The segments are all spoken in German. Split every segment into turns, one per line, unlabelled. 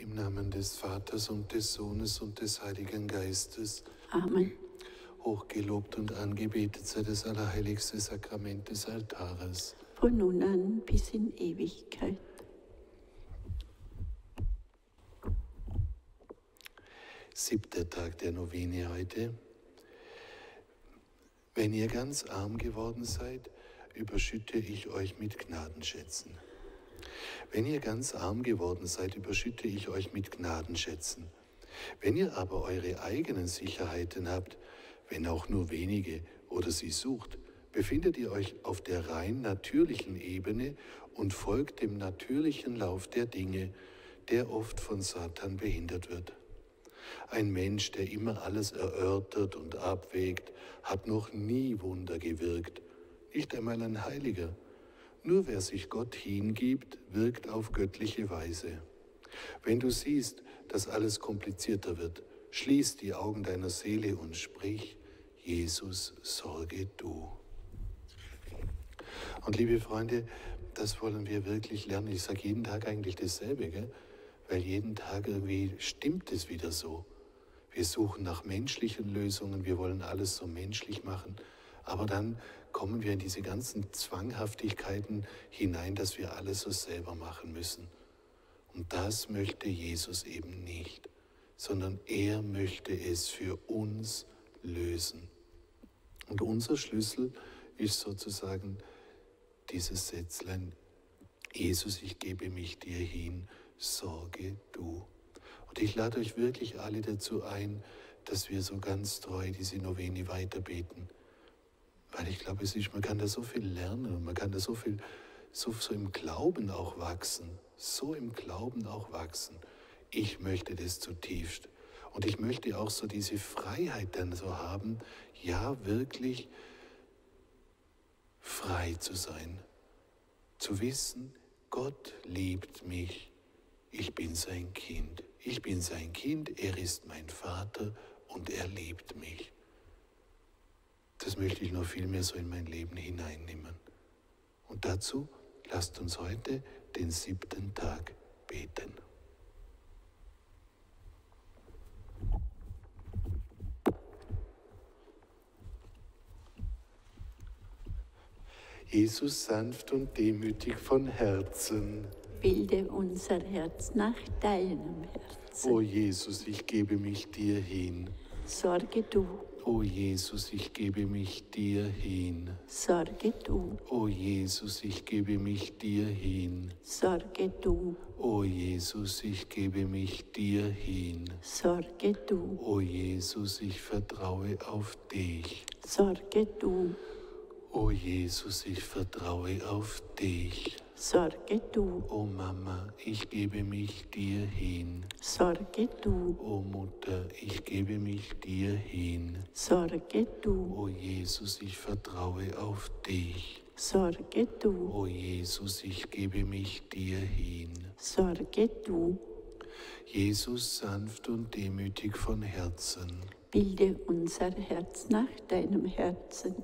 Im Namen des Vaters und des Sohnes und des Heiligen Geistes.
Amen.
Hochgelobt und angebetet sei das allerheiligste Sakrament des Altares.
Von nun an bis in Ewigkeit.
Siebter Tag der Novene heute. Wenn ihr ganz arm geworden seid, überschütte ich euch mit Gnadenschätzen. Wenn ihr ganz arm geworden seid, überschütte ich euch mit Gnadenschätzen. Wenn ihr aber eure eigenen Sicherheiten habt, wenn auch nur wenige, oder sie sucht, befindet ihr euch auf der rein natürlichen Ebene und folgt dem natürlichen Lauf der Dinge, der oft von Satan behindert wird. Ein Mensch, der immer alles erörtert und abwägt, hat noch nie Wunder gewirkt, nicht einmal ein Heiliger. Nur wer sich Gott hingibt, wirkt auf göttliche Weise. Wenn du siehst, dass alles komplizierter wird, schließ die Augen deiner Seele und sprich, Jesus, sorge du. Und liebe Freunde, das wollen wir wirklich lernen. Ich sage jeden Tag eigentlich dasselbe, gell? weil jeden Tag irgendwie stimmt es wieder so. Wir suchen nach menschlichen Lösungen, wir wollen alles so menschlich machen, aber dann kommen wir in diese ganzen Zwanghaftigkeiten hinein, dass wir alles so selber machen müssen. Und das möchte Jesus eben nicht, sondern er möchte es für uns lösen. Und unser Schlüssel ist sozusagen dieses Sätzlein, Jesus, ich gebe mich dir hin, sorge du. Und ich lade euch wirklich alle dazu ein, dass wir so ganz treu diese Novene weiterbeten. Weil ich glaube, ist, man kann da so viel lernen und man kann da so viel, so, so im Glauben auch wachsen. So im Glauben auch wachsen. Ich möchte das zutiefst. Und ich möchte auch so diese Freiheit dann so haben, ja wirklich frei zu sein. Zu wissen, Gott liebt mich, ich bin sein Kind. Ich bin sein Kind, er ist mein Vater und er liebt mich. Das möchte ich noch viel mehr so in mein Leben hineinnehmen. Und dazu lasst uns heute den siebten Tag beten. Jesus sanft und demütig von Herzen.
Bilde unser Herz nach deinem Herzen.
O Jesus, ich gebe mich dir hin.
Sorge du,
O Jesus, ich gebe mich dir hin.
sorge du,
O Jesus, ich gebe mich dir hin.
sorge du,
O Jesus, ich gebe mich dir hin.
sorge du,
O Jesus, ich vertraue auf dich.
sorge du,
O Jesus, ich vertraue auf dich.
Sorge du,
O Mama, ich gebe mich dir hin.
sorge du,
O Mutter, ich gebe mich dir hin.
sorge du,
O Jesus, ich vertraue auf dich.
sorge du,
O Jesus, ich gebe mich dir hin.
sorge du.
Jesus sanft und demütig von Herzen.
Bilde unser Herz nach deinem Herzen.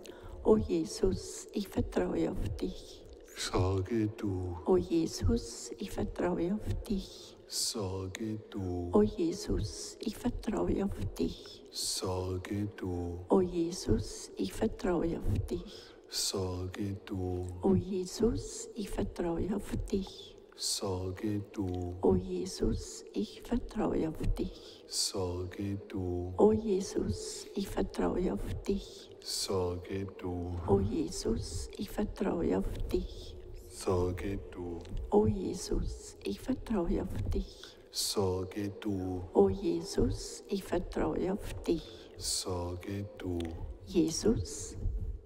O Jesus, ich vertraue auf dich.
Sorge du,
O Jesus, ich vertraue auf dich.
sorge du,
O Jesus, ich vertraue auf dich.
sorge du,
O Jesus, ich vertraue auf dich.
sorge du,
O Jesus, ich vertraue auf dich.
Sorge du,
O Jesus, ich vertraue auf dich.
sorge du,
O Jesus, ich vertraue auf dich.
sorge du,
O Jesus, ich vertraue auf dich.
sorge du,
O Jesus, ich vertraue auf dich.
sorge du,
O Jesus, ich vertraue auf dich.
sorge du.
Jesus,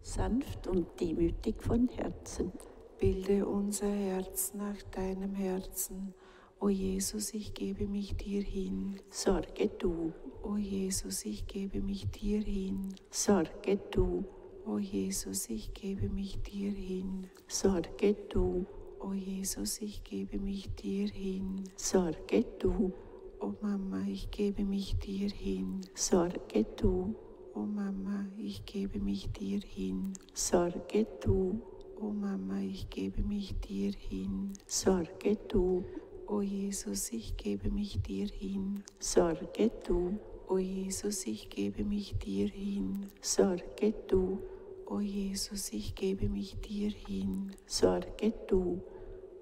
sanft und demütig von Herzen.
Bilde unser Herz nach deinem Herzen. O Jesus, ich gebe mich dir hin.
Sorge du,
O Jesus, ich gebe mich dir hin.
sorge du,
O Jesus, ich gebe mich dir hin.
sorge du,
O Jesus, ich gebe mich dir hin.
sorge du,
O Mama, ich gebe mich dir hin.
sorge du,
O Mama, ich gebe mich dir hin.
sorge du,
O Mama, ich gebe mich dir hin.
sorge du,
O Jesus, ich gebe mich dir hin.
Sorge du,
O Jesus, ich gebe mich dir hin.
Sorge du,
O Jesus, ich gebe mich dir hin.
Sorge du,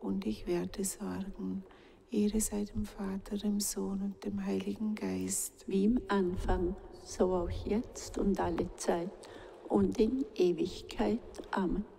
Und ich werde sorgen. Ehre sei dem Vater, dem Sohn und dem Heiligen Geist.
wie im Anfang, so auch jetzt und alle Zeit und in Ewigkeit. Amen.